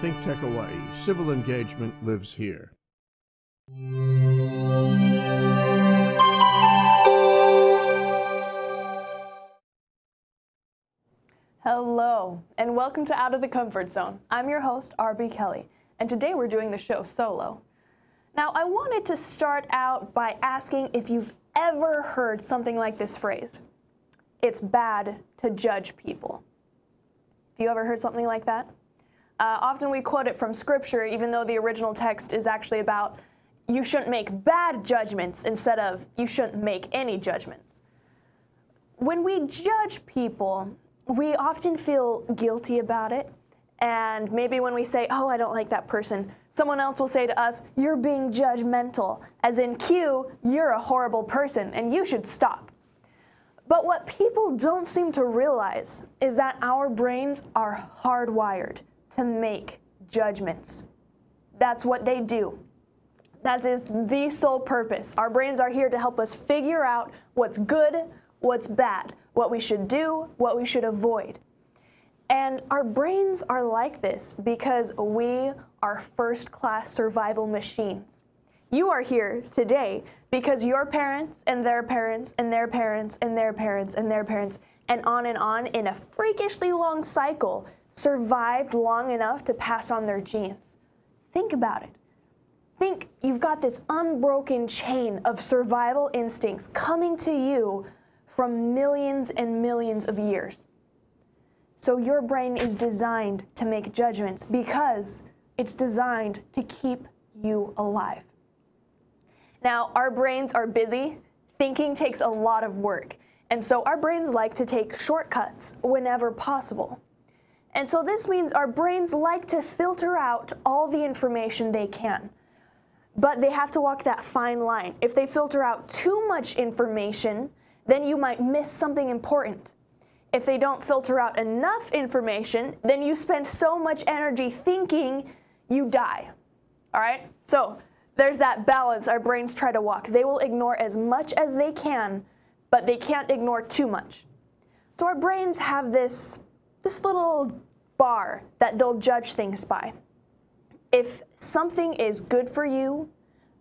ThinkTech Hawaii. Civil engagement lives here. Hello, and welcome to Out of the Comfort Zone. I'm your host, RB Kelly, and today we're doing the show solo. Now, I wanted to start out by asking if you've ever heard something like this phrase it's bad to judge people. Have you ever heard something like that? Uh, often we quote it from scripture, even though the original text is actually about you shouldn't make bad judgments instead of you shouldn't make any judgments. When we judge people, we often feel guilty about it. And maybe when we say, oh, I don't like that person, someone else will say to us, you're being judgmental. As in, Q, you're a horrible person and you should stop. But what people don't seem to realize is that our brains are hardwired to make judgments. That's what they do. That is the sole purpose. Our brains are here to help us figure out what's good, what's bad, what we should do, what we should avoid. And our brains are like this because we are first class survival machines. You are here today because your parents and their parents and their parents and their parents and their parents and on and on in a freakishly long cycle survived long enough to pass on their genes. Think about it. Think you've got this unbroken chain of survival instincts coming to you from millions and millions of years. So your brain is designed to make judgments because it's designed to keep you alive. Now, our brains are busy. Thinking takes a lot of work. And so our brains like to take shortcuts whenever possible. And so this means our brains like to filter out all the information they can. But they have to walk that fine line. If they filter out too much information, then you might miss something important. If they don't filter out enough information, then you spend so much energy thinking you die. All right? So there's that balance our brains try to walk. They will ignore as much as they can, but they can't ignore too much. So our brains have this, this little bar that they'll judge things by. If something is good for you,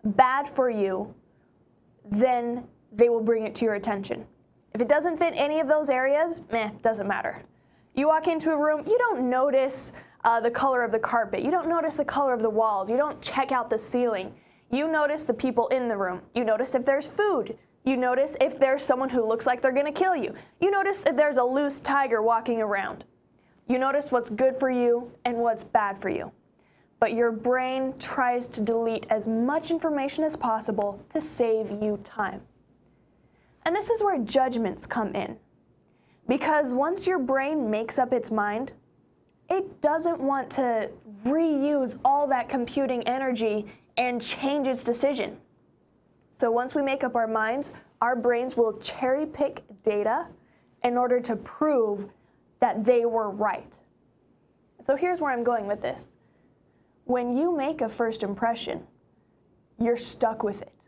bad for you, then they will bring it to your attention. If it doesn't fit any of those areas, meh, doesn't matter. You walk into a room, you don't notice uh, the color of the carpet, you don't notice the color of the walls, you don't check out the ceiling. You notice the people in the room. You notice if there's food. You notice if there's someone who looks like they're to kill you. You notice if there's a loose tiger walking around. You notice what's good for you and what's bad for you. But your brain tries to delete as much information as possible to save you time. And this is where judgments come in. Because once your brain makes up its mind, it doesn't want to reuse all that computing energy and change its decision. So once we make up our minds, our brains will cherry pick data in order to prove that they were right. So here's where I'm going with this. When you make a first impression, you're stuck with it.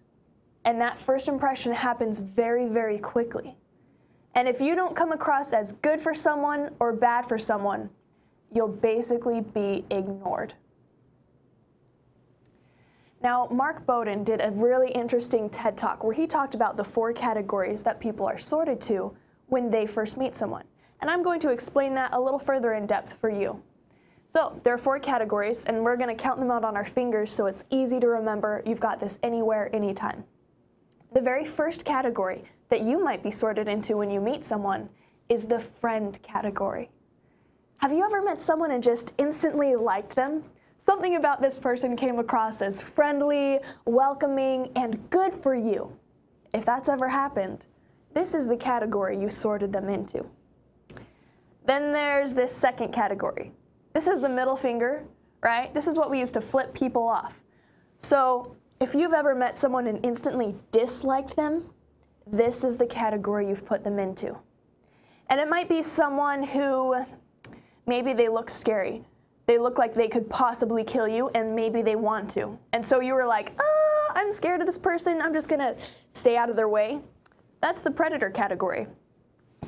And that first impression happens very, very quickly. And if you don't come across as good for someone or bad for someone, you'll basically be ignored. Now, Mark Bowden did a really interesting TED Talk where he talked about the four categories that people are sorted to when they first meet someone. And I'm going to explain that a little further in depth for you. So, there are four categories, and we're going to count them out on our fingers so it's easy to remember. You've got this anywhere, anytime. The very first category that you might be sorted into when you meet someone is the friend category. Have you ever met someone and just instantly liked them? Something about this person came across as friendly, welcoming, and good for you. If that's ever happened, this is the category you sorted them into. Then there's this second category. This is the middle finger, right? This is what we use to flip people off. So if you've ever met someone and instantly disliked them, this is the category you've put them into. And it might be someone who maybe they look scary they look like they could possibly kill you and maybe they want to. And so you were like, ah, I'm scared of this person. I'm just going to stay out of their way. That's the predator category.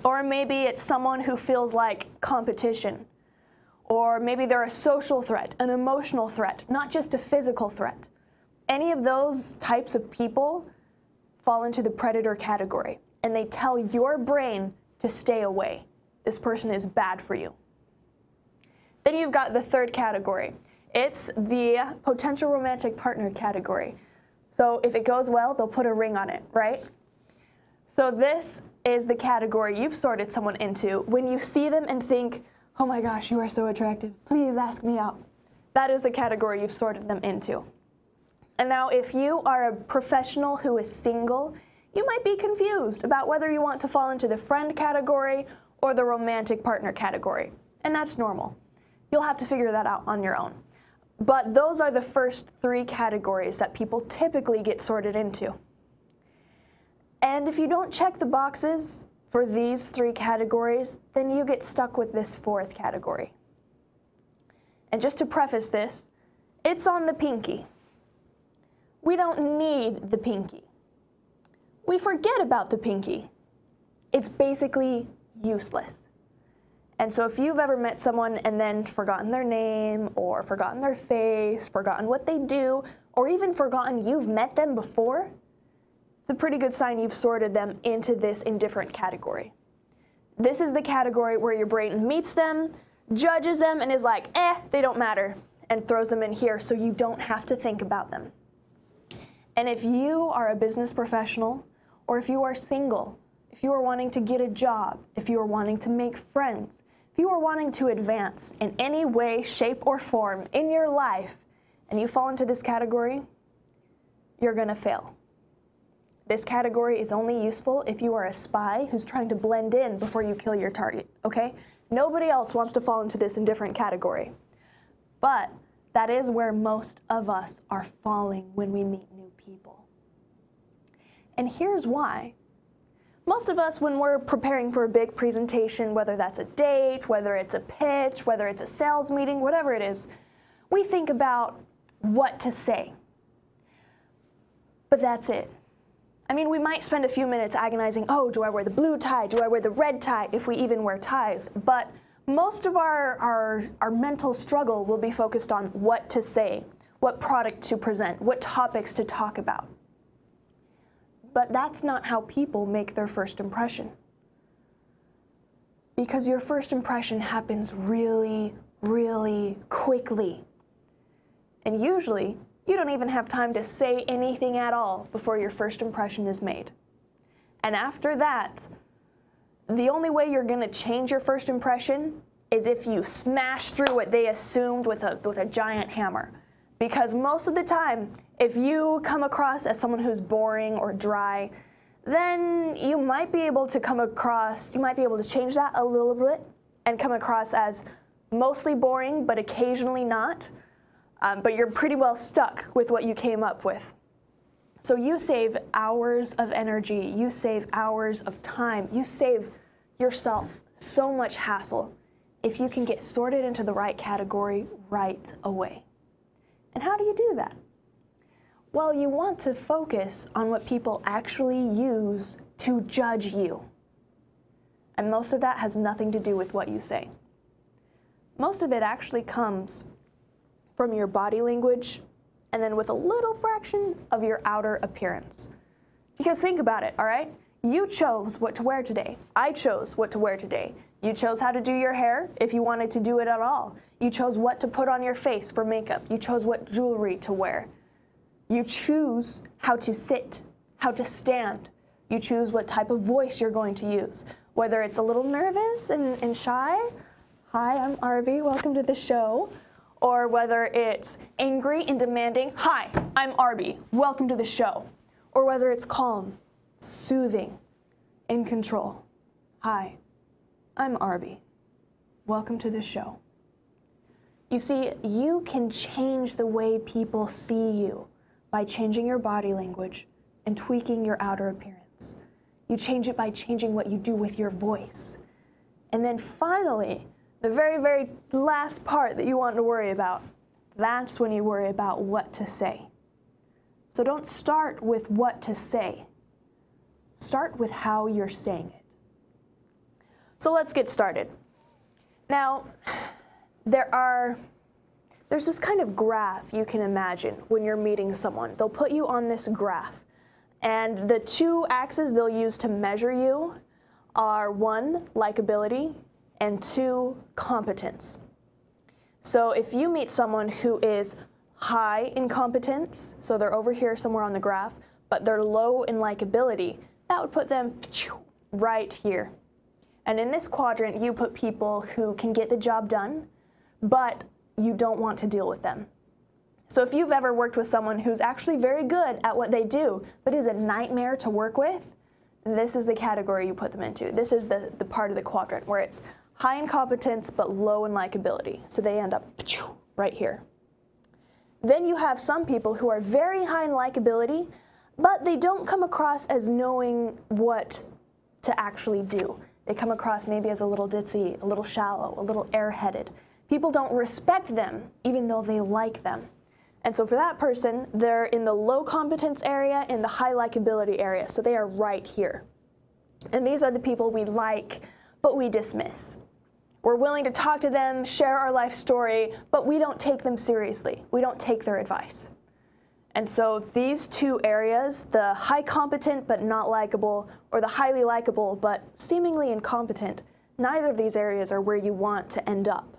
Or maybe it's someone who feels like competition. or maybe they're a social threat, an emotional threat, not just a physical threat. Any of those types of people fall into the predator category, and they tell your brain to stay away. This person is bad for you. Then you've got the third category. It's the potential romantic partner category. So if it goes well, they'll put a ring on it, right? So this is the category you've sorted someone into when you see them and think, oh my gosh, you are so attractive. Please ask me out. That is the category you've sorted them into. And now, if you are a professional who is single, you might be confused about whether you want to fall into the friend category or the romantic partner category. And that's normal. You'll have to figure that out on your own. But those are the first three categories that people typically get sorted into. And if you don't check the boxes for these three categories, then you get stuck with this fourth category. And just to preface this, it's on the pinky. We don't need the pinky. We forget about the pinky. It's basically useless. And so if you've ever met someone and then forgotten their name or forgotten their face, forgotten what they do, or even forgotten you've met them before, a pretty good sign you've sorted them into this indifferent category. This is the category where your brain meets them, judges them, and is like, eh, they don't matter, and throws them in here so you don't have to think about them. And if you are a business professional, or if you are single, if you are wanting to get a job, if you are wanting to make friends, if you are wanting to advance in any way, shape, or form in your life, and you fall into this category, you're going to fail. This category is only useful if you are a spy who's trying to blend in before you kill your target, okay? Nobody else wants to fall into this indifferent category. But that is where most of us are falling when we meet new people. And here's why most of us, when we're preparing for a big presentation, whether that's a date, whether it's a pitch, whether it's a sales meeting, whatever it is, we think about what to say. But that's it. I mean, we might spend a few minutes agonizing, oh, do I wear the blue tie? Do I wear the red tie? If we even wear ties. But most of our, our, our mental struggle will be focused on what to say, what product to present, what topics to talk about. But that's not how people make their first impression. Because your first impression happens really, really quickly. And usually, you don't even have time to say anything at all before your first impression is made. And after that, the only way you're going to change your first impression is if you smash through what they assumed with a, with a giant hammer. Because most of the time, if you come across as someone who's boring or dry, then you might be able to come across, you might be able to change that a little bit and come across as mostly boring, but occasionally not. Um, but you're pretty well stuck with what you came up with. So you save hours of energy, you save hours of time, you save yourself so much hassle if you can get sorted into the right category right away. And how do you do that? Well, you want to focus on what people actually use to judge you. And most of that has nothing to do with what you say. Most of it actually comes from your body language and then with a little fraction of your outer appearance. Because think about it, all right? You chose what to wear today. I chose what to wear today. You chose how to do your hair if you wanted to do it at all. You chose what to put on your face for makeup. You chose what jewelry to wear. You choose how to sit, how to stand. You choose what type of voice you're going to use. Whether it's a little nervous and, and shy, hi, I'm RB, welcome to the show. Or whether it's angry and demanding, hi, I'm RB, welcome to the show. Or whether it's calm, soothing, in control, hi, I'm RB. Welcome to the show. You see, you can change the way people see you by changing your body language and tweaking your outer appearance. You change it by changing what you do with your voice. And then finally, the very, very last part that you want to worry about, that's when you worry about what to say. So don't start with what to say. Start with how you're saying it. So let's get started. Now, there are there's this kind of graph you can imagine when you're meeting someone. They'll put you on this graph, and the two axes they'll use to measure you are one, likability, and two, competence. So if you meet someone who is high in competence, so they're over here somewhere on the graph, but they're low in likability, that would put them right here. And in this quadrant, you put people who can get the job done, but you don't want to deal with them. So if you've ever worked with someone who's actually very good at what they do, but is a nightmare to work with, this is the category you put them into. This is the, the part of the quadrant where it's high in competence but low in likability. So they end up right here. Then you have some people who are very high in likability, but they don't come across as knowing what to actually do. They come across maybe as a little ditzy, a little shallow, a little airheaded. People don't respect them even though they like them. And so for that person, they're in the low competence area, in the high likability area. So they are right here. And these are the people we like, but we dismiss. We're willing to talk to them, share our life story, but we don't take them seriously. We don't take their advice. And so these two areas, the high competent but not likable, or the highly likable but seemingly incompetent, neither of these areas are where you want to end up.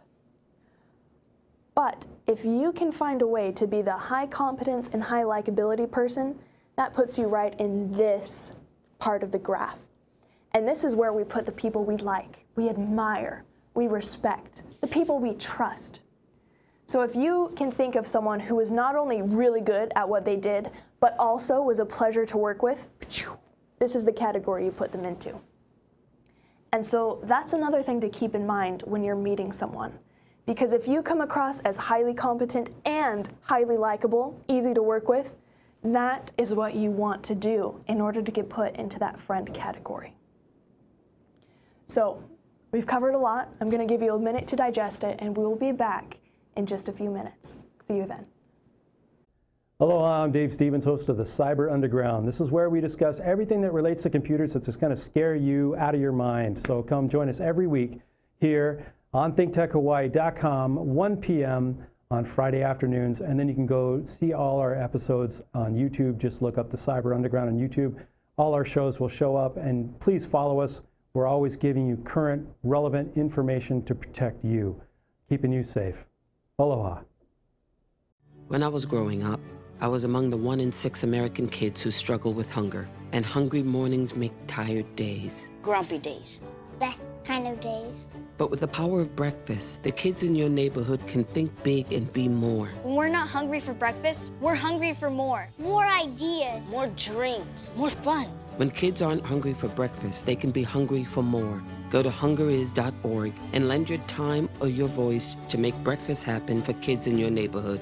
But if you can find a way to be the high competence and high likability person, that puts you right in this part of the graph. And this is where we put the people we like, we admire, we respect, the people we trust. So if you can think of someone who was not only really good at what they did, but also was a pleasure to work with, this is the category you put them into. And so that's another thing to keep in mind when you're meeting someone. Because if you come across as highly competent and highly likable, easy to work with, that is what you want to do in order to get put into that friend category. So we've covered a lot. I'm going to give you a minute to digest it, and we will be back in just a few minutes. See you then. Hello, I'm Dave Stevens, host of the Cyber Underground. This is where we discuss everything that relates to computers that's just going to scare you out of your mind. So come join us every week here on thinktechhawaii.com, 1 p.m. on Friday afternoons. And then you can go see all our episodes on YouTube. Just look up the Cyber Underground on YouTube. All our shows will show up. And please follow us. We're always giving you current, relevant information to protect you, keeping you safe. Aloha. When I was growing up, I was among the one in six American kids who struggle with hunger. And hungry mornings make tired days. Grumpy days. That kind of days. But with the power of breakfast, the kids in your neighborhood can think big and be more. When we're not hungry for breakfast, we're hungry for more. More ideas. More dreams. More fun. When kids aren't hungry for breakfast, they can be hungry for more. Go to hungeris.org and lend your time or your voice to make breakfast happen for kids in your neighborhood.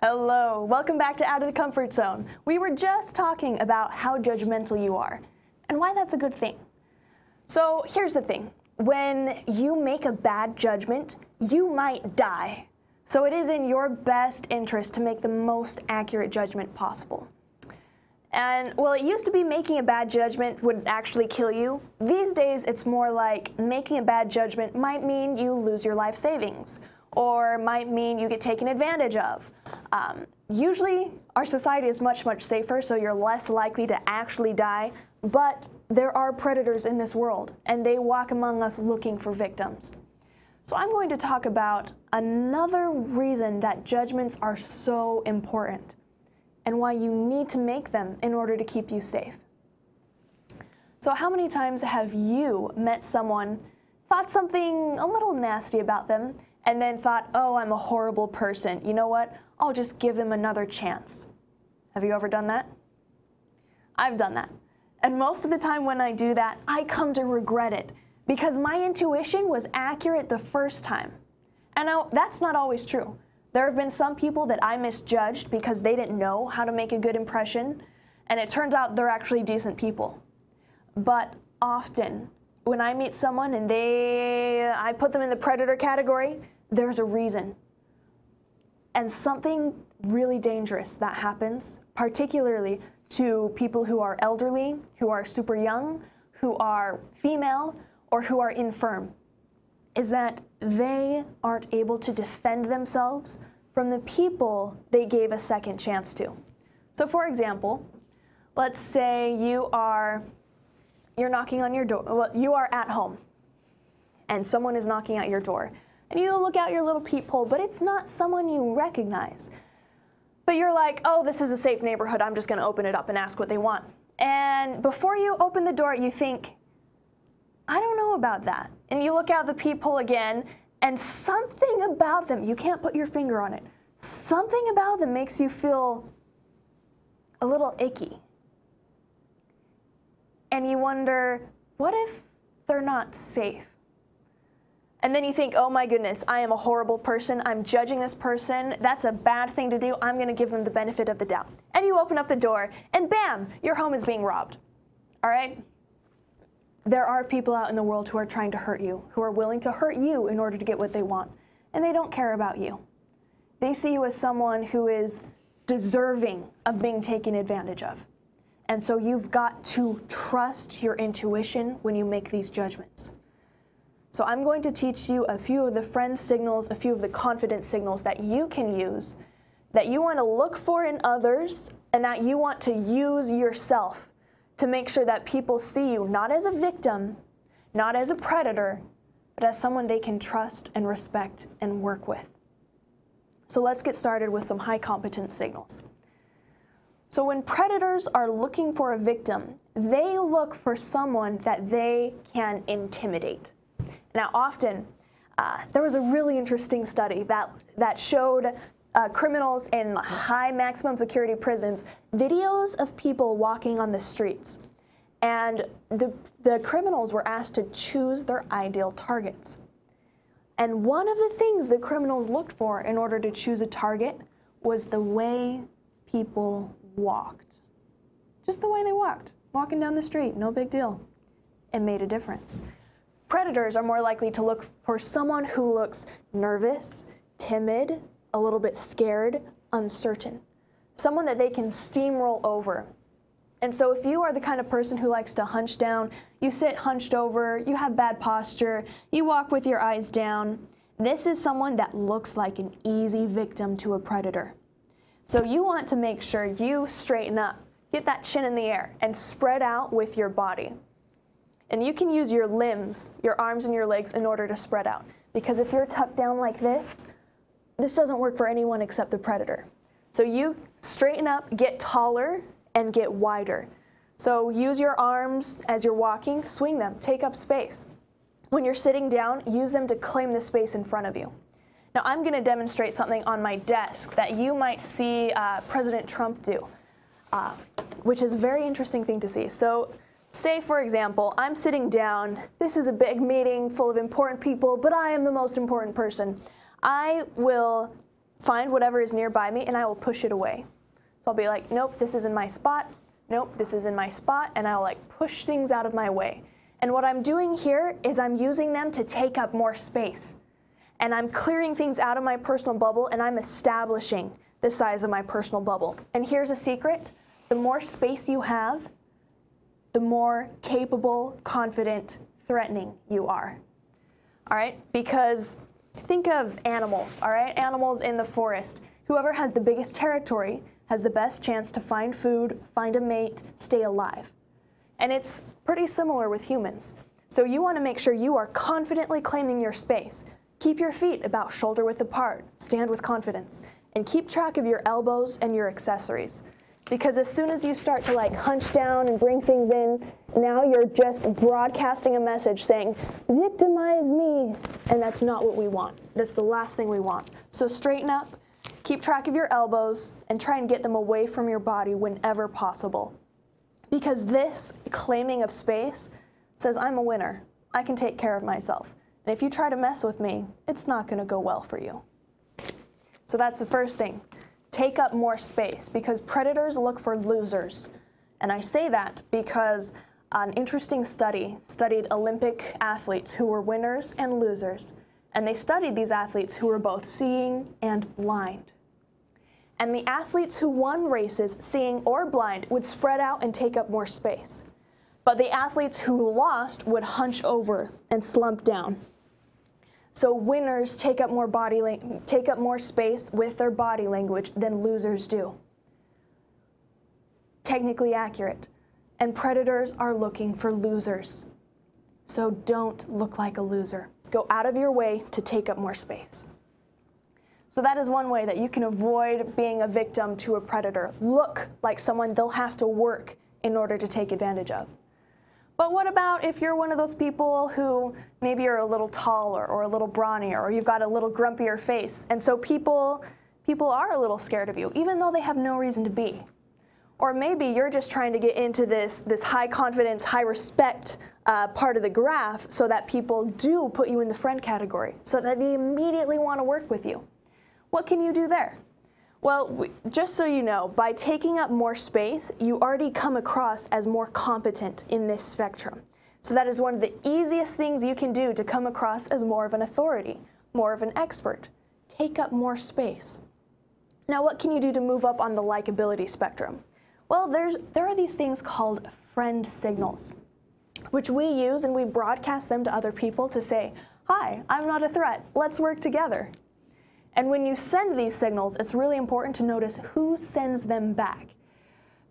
Hello, welcome back to Out of the Comfort Zone. We were just talking about how judgmental you are and why that's a good thing. So here's the thing when you make a bad judgment, you might die. So it is in your best interest to make the most accurate judgment possible. And well, it used to be making a bad judgment would actually kill you. These days, it's more like making a bad judgment might mean you lose your life savings or might mean you get taken advantage of. Um, usually, our society is much, much safer, so you're less likely to actually die. But there are predators in this world, and they walk among us looking for victims. So I'm going to talk about another reason that judgments are so important and why you need to make them in order to keep you safe. So how many times have you met someone, thought something a little nasty about them, and then thought, oh, I'm a horrible person. You know what? I'll just give them another chance. Have you ever done that? I've done that. And most of the time when I do that, I come to regret it because my intuition was accurate the first time. And now, that's not always true. There have been some people that I misjudged because they didn't know how to make a good impression, and it turns out they're actually decent people. But often, when I meet someone and they I put them in the predator category, there's a reason. And something really dangerous that happens, particularly to people who are elderly, who are super young, who are female, or who are infirm is that they aren't able to defend themselves from the people they gave a second chance to. So for example, let's say you are you're knocking on your door. Well, you are at home and someone is knocking at your door. And you look out your little peephole, but it's not someone you recognize. But you're like, oh, this is a safe neighborhood. I'm just going to open it up and ask what they want. And before you open the door, you think, I don't know about that. And you look out the peephole again, and something about them, you can't put your finger on it, something about them makes you feel a little icky. And you wonder, what if they're not safe? And then you think, oh my goodness, I am a horrible person. I'm judging this person. That's a bad thing to do. I'm going to give them the benefit of the doubt. And you open up the door, and bam, your home is being robbed. All right? There are people out in the world who are trying to hurt you, who are willing to hurt you in order to get what they want, and they don't care about you. They see you as someone who is deserving of being taken advantage of. And so you've got to trust your intuition when you make these judgments. So I'm going to teach you a few of the friend signals, a few of the confidence signals that you can use, that you want to look for in others, and that you want to use yourself to make sure that people see you not as a victim, not as a predator, but as someone they can trust and respect and work with. So let's get started with some high competence signals. So when predators are looking for a victim, they look for someone that they can intimidate. Now often, uh, there was a really interesting study that, that showed uh, criminals in high maximum security prisons videos of people walking on the streets. And the, the criminals were asked to choose their ideal targets. And one of the things the criminals looked for in order to choose a target was the way people walked. Just the way they walked, walking down the street, no big deal. It made a difference. Predators are more likely to look for someone who looks nervous, timid, a little bit scared, uncertain. Someone that they can steamroll over. And so if you are the kind of person who likes to hunch down, you sit hunched over, you have bad posture, you walk with your eyes down, this is someone that looks like an easy victim to a predator. So you want to make sure you straighten up, get that chin in the air, and spread out with your body. And you can use your limbs, your arms and your legs, in order to spread out. Because if you're tucked down like this, this doesn't work for anyone except the predator. So you straighten up, get taller, and get wider. So use your arms as you're walking, swing them, take up space. When you're sitting down, use them to claim the space in front of you. Now I'm going to demonstrate something on my desk that you might see uh, President Trump do, uh, which is a very interesting thing to see. So say, for example, I'm sitting down, this is a big meeting full of important people, but I am the most important person. I will find whatever is nearby me and I will push it away. So I'll be like, nope, this is in my spot. Nope, this is in my spot. And I'll like push things out of my way. And what I'm doing here is I'm using them to take up more space. And I'm clearing things out of my personal bubble and I'm establishing the size of my personal bubble. And here's a secret. The more space you have, the more capable, confident, threatening you are. All right? Because Think of animals, all right? Animals in the forest. Whoever has the biggest territory has the best chance to find food, find a mate, stay alive. And it's pretty similar with humans. So you want to make sure you are confidently claiming your space. Keep your feet about shoulder width apart, stand with confidence, and keep track of your elbows and your accessories. Because as soon as you start to like hunch down and bring things in, now you're just broadcasting a message saying, victimize me. And that's not what we want. That's the last thing we want. So straighten up, keep track of your elbows, and try and get them away from your body whenever possible. Because this claiming of space says, I'm a winner. I can take care of myself. And if you try to mess with me, it's not going to go well for you. So that's the first thing take up more space because predators look for losers. And I say that because an interesting study studied Olympic athletes who were winners and losers. And they studied these athletes who were both seeing and blind. and the athletes who won races, seeing or blind, would spread out and take up more space. But the athletes who lost would hunch over and slump down. So winners take up more body take up more space with their body language than losers do. Technically accurate. And predators are looking for losers. So don't look like a loser. Go out of your way to take up more space. So that is one way that you can avoid being a victim to a predator. Look like someone they'll have to work in order to take advantage of. But what about if you're one of those people who maybe you're a little taller or a little brawnier or you've got a little grumpier face and so people people are a little scared of you even though they have no reason to be. Or maybe you're just trying to get into this, this high confidence, high respect uh, part of the graph so that people do put you in the friend category, so that they immediately want to work with you. What can you do there? Well, just so you know, by taking up more space, you already come across as more competent in this spectrum. So that is one of the easiest things you can do to come across as more of an authority, more of an expert. Take up more space. Now, what can you do to move up on the likability spectrum? Well, there's, there are these things called friend signals, which we use and we broadcast them to other people to say, Hi, I'm not a threat. Let's work together. And when you send these signals, it's really important to notice who sends them back.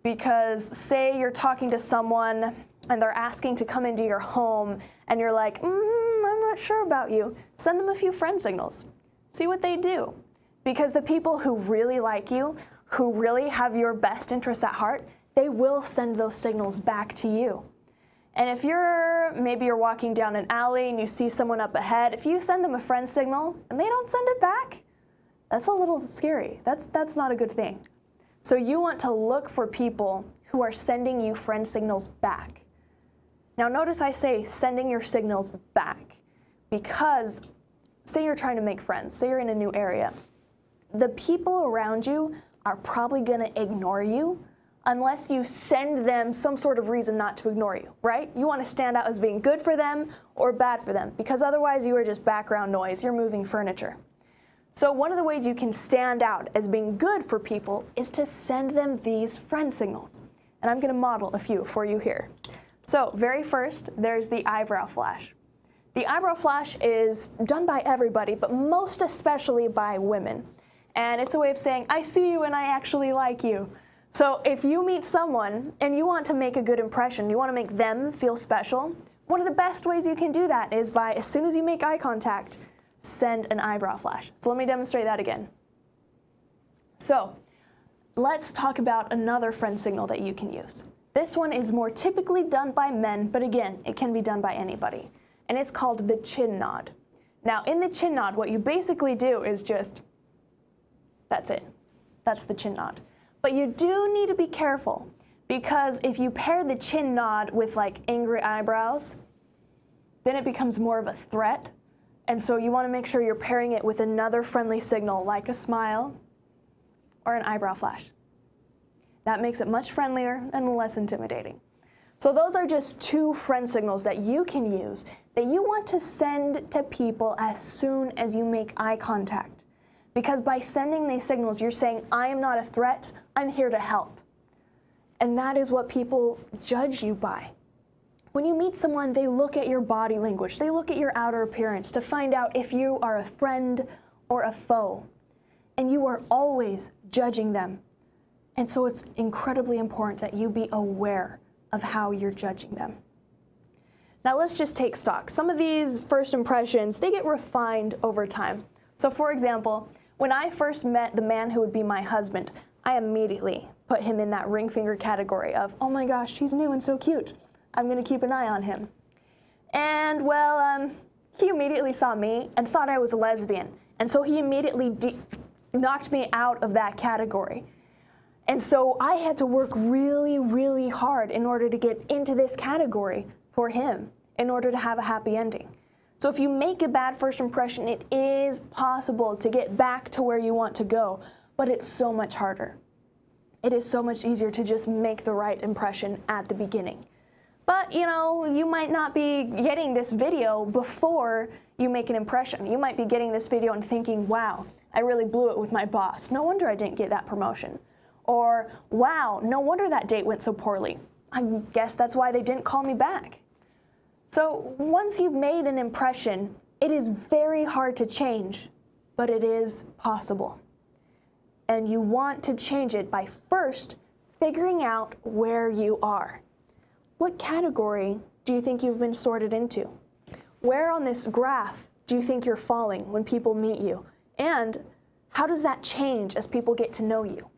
Because say you're talking to someone and they're asking to come into your home and you're like, mm, I'm not sure about you, send them a few friend signals. See what they do. Because the people who really like you, who really have your best interests at heart, they will send those signals back to you. And if you're, maybe you're walking down an alley and you see someone up ahead, if you send them a friend signal and they don't send it back, that's a little scary. That's, that's not a good thing. So you want to look for people who are sending you friend signals back. Now notice I say sending your signals back because say you're trying to make friends, say you're in a new area. The people around you are probably going to ignore you unless you send them some sort of reason not to ignore you, right? You want to stand out as being good for them or bad for them because otherwise you are just background noise. You're moving furniture. So one of the ways you can stand out as being good for people is to send them these friend signals. And I'm going to model a few for you here. So very first, there's the eyebrow flash. The eyebrow flash is done by everybody, but most especially by women. And it's a way of saying, I see you and I actually like you. So if you meet someone and you want to make a good impression, you want to make them feel special, one of the best ways you can do that is by, as soon as you make eye contact, send an eyebrow flash. So let me demonstrate that again. So let's talk about another friend signal that you can use. This one is more typically done by men, but again, it can be done by anybody. And it's called the chin nod. Now, in the chin nod, what you basically do is just, that's it. That's the chin nod. But you do need to be careful because if you pair the chin nod with like angry eyebrows, then it becomes more of a threat and so you want to make sure you're pairing it with another friendly signal like a smile or an eyebrow flash. That makes it much friendlier and less intimidating. So those are just two friend signals that you can use that you want to send to people as soon as you make eye contact. Because by sending these signals, you're saying, I am not a threat, I'm here to help. And that is what people judge you by. When you meet someone, they look at your body language, they look at your outer appearance to find out if you are a friend or a foe. And you are always judging them. And so it's incredibly important that you be aware of how you're judging them. Now let's just take stock. Some of these first impressions, they get refined over time. So for example, when I first met the man who would be my husband, I immediately put him in that ring finger category of, oh my gosh, he's new and so cute. I'm going to keep an eye on him. And well, um, he immediately saw me and thought I was a lesbian. And so he immediately knocked me out of that category. And so I had to work really, really hard in order to get into this category for him in order to have a happy ending. So if you make a bad first impression, it is possible to get back to where you want to go, but it's so much harder. It is so much easier to just make the right impression at the beginning. But you know, you might not be getting this video before you make an impression. You might be getting this video and thinking, wow, I really blew it with my boss. No wonder I didn't get that promotion. Or, wow, no wonder that date went so poorly. I guess that's why they didn't call me back. So once you've made an impression, it is very hard to change, but it is possible. And you want to change it by first figuring out where you are. What category do you think you've been sorted into? Where on this graph do you think you're falling when people meet you? And how does that change as people get to know you?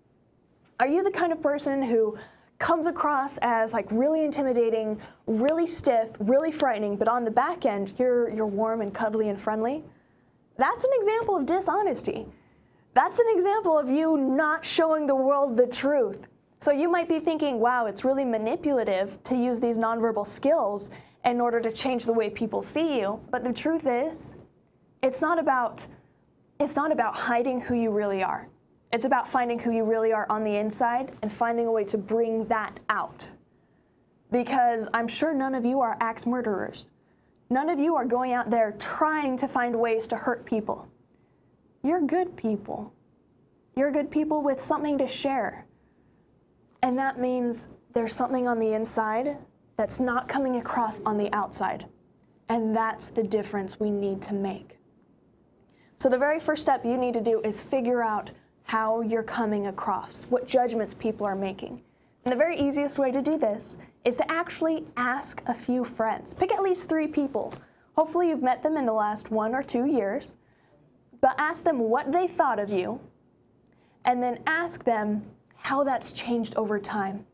Are you the kind of person who comes across as like really intimidating, really stiff, really frightening, but on the back end, you're, you're warm and cuddly and friendly? That's an example of dishonesty. That's an example of you not showing the world the truth. So you might be thinking, wow, it's really manipulative to use these nonverbal skills in order to change the way people see you. But the truth is, it's not about it's not about hiding who you really are. It's about finding who you really are on the inside and finding a way to bring that out. Because I'm sure none of you are axe murderers. None of you are going out there trying to find ways to hurt people. You're good people. You're good people with something to share. And that means there's something on the inside that's not coming across on the outside. And that's the difference we need to make. So, the very first step you need to do is figure out how you're coming across, what judgments people are making. And the very easiest way to do this is to actually ask a few friends. Pick at least three people. Hopefully, you've met them in the last one or two years, but ask them what they thought of you, and then ask them how that's changed over time.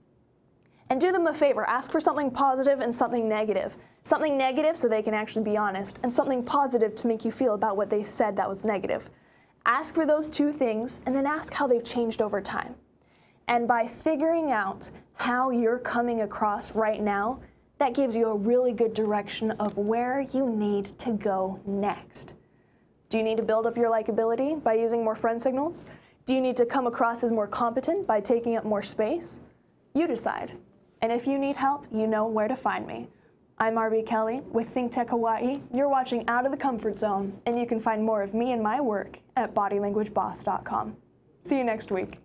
And do them a favor ask for something positive and something negative. Something negative so they can actually be honest, and something positive to make you feel about what they said that was negative. Ask for those two things, and then ask how they've changed over time. And by figuring out how you're coming across right now, that gives you a really good direction of where you need to go next. Do you need to build up your likability by using more friend signals? Do you need to come across as more competent by taking up more space? You decide. And if you need help, you know where to find me. I'm RB Kelly with ThinkTech Hawaii. You're watching Out of the Comfort Zone, and you can find more of me and my work at bodylanguageboss.com. See you next week.